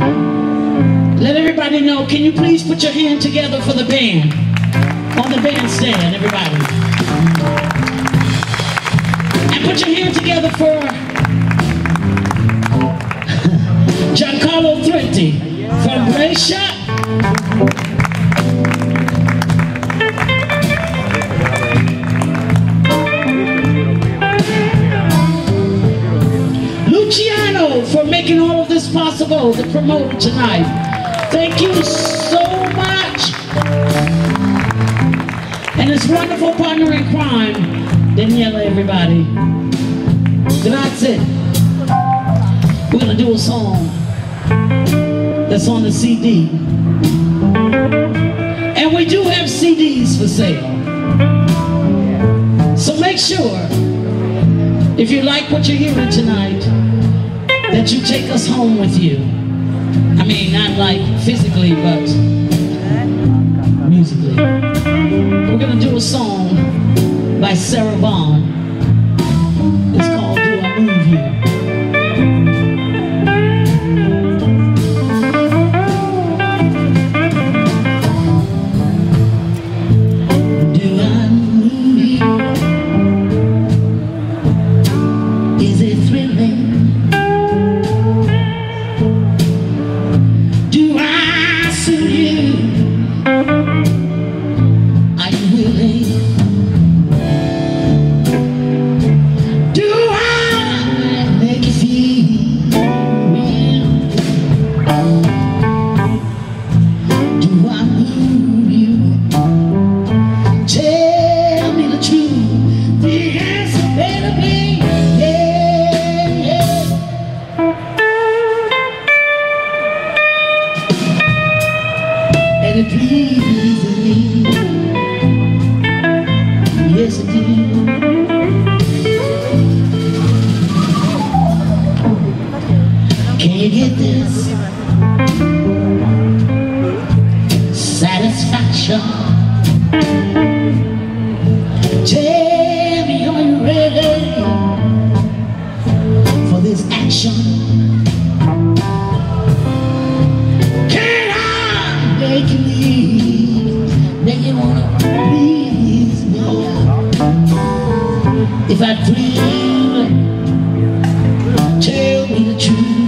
Let everybody know. Can you please put your hand together for the band? On the bandstand, everybody. And put your hand together for Giancarlo Thretti from Brescia. Possible, the promoter tonight. Thank you so much. And his wonderful partner in crime, Daniela, everybody. Grazie. We're gonna do a song that's on the CD. And we do have CDs for sale. So make sure, if you like what you're hearing tonight, that you take us home with you. I mean, not like physically, but musically. We're gonna do a song by Sarah Vaughan. Satisfaction? Tell me, are you ready for this action? Can I make? Make you wanna please me? If I dream, tell me the truth.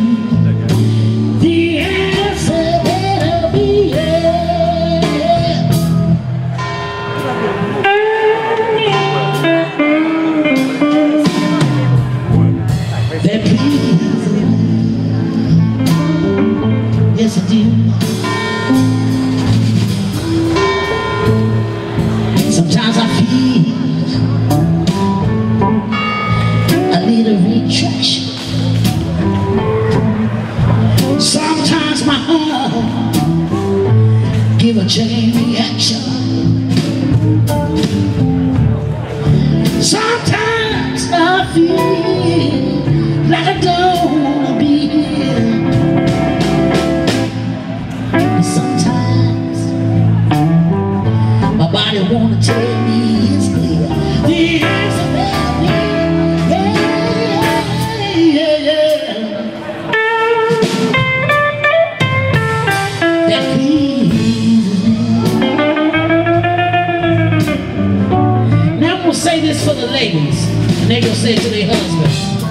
This for the ladies, and they gonna say to their husbands.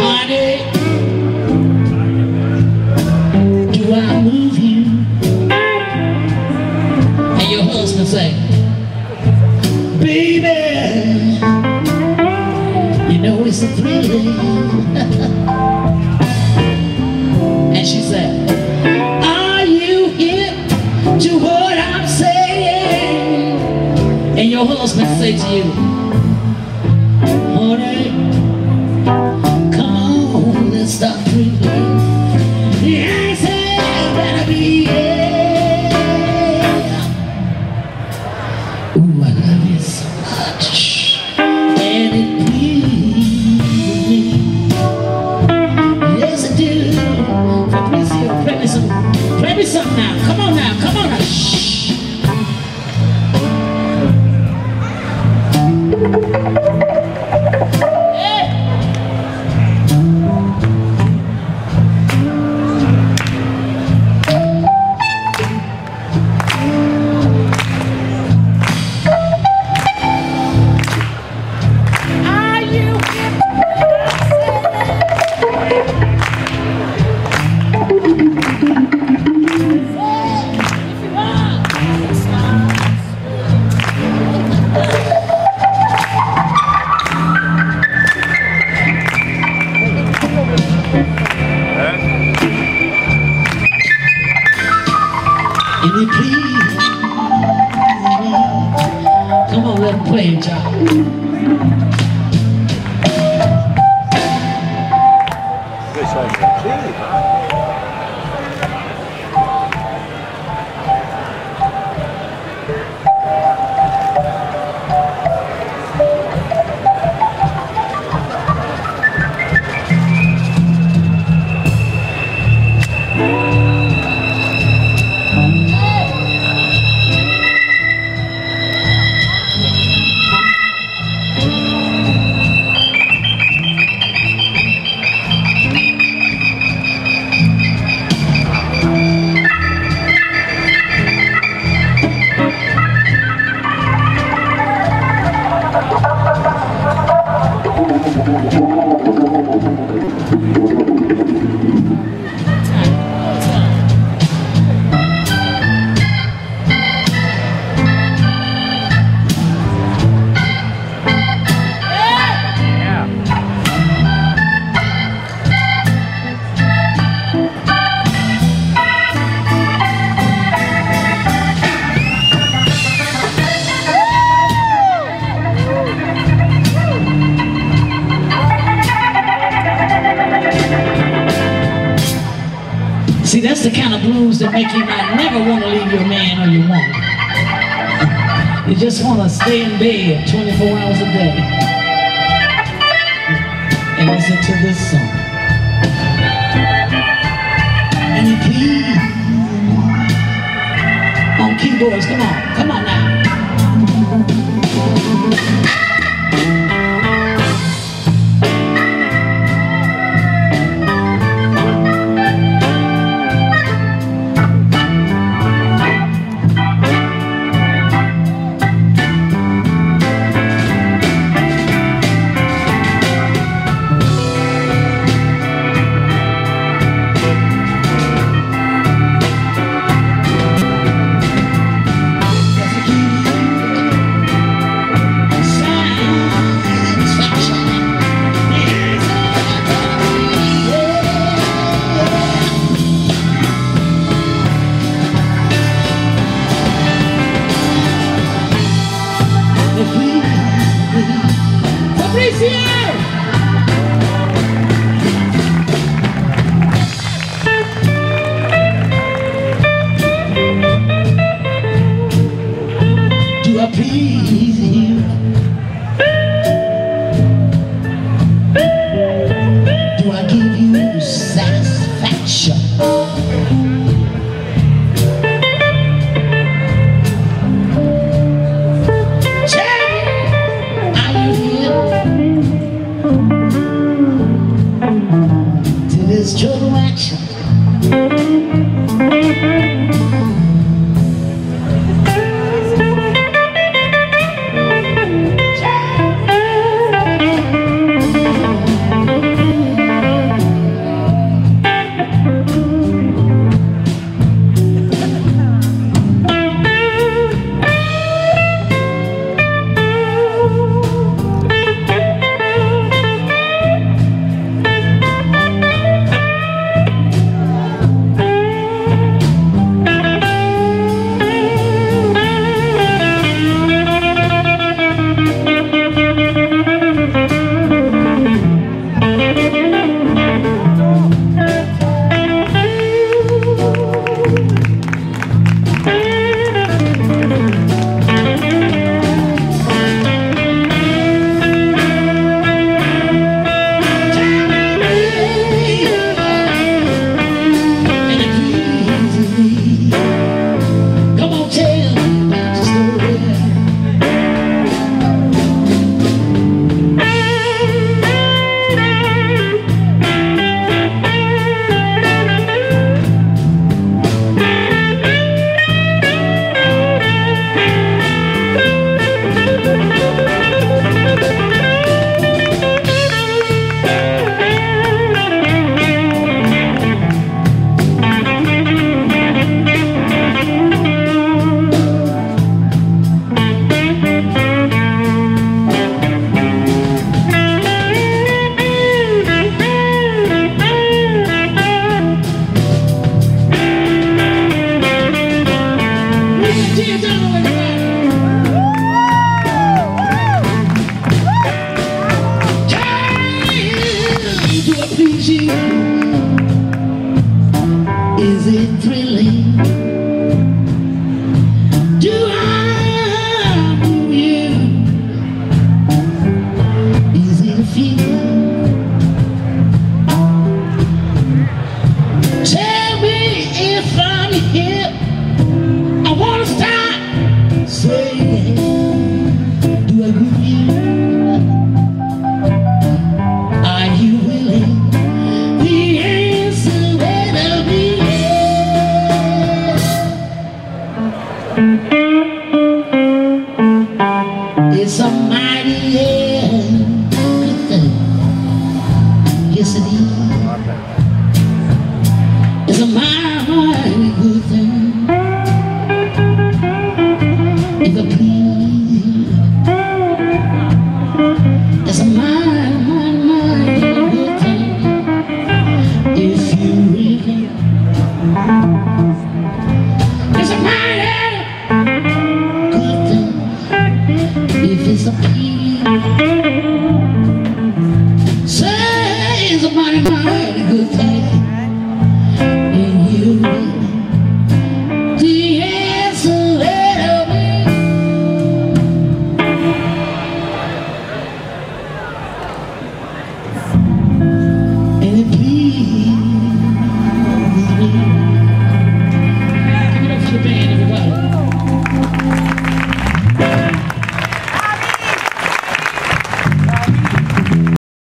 Honey, do I move you? And your husband say, Baby, you know it's a thrill. and she said, Are you hip to what I'm saying? And your husband say to you, See, that's the kind of blues that make you not never want to leave your man or your woman. You just want to stay in bed 24 hours a day and listen to this song. And you please, on keyboards, come on, come on now.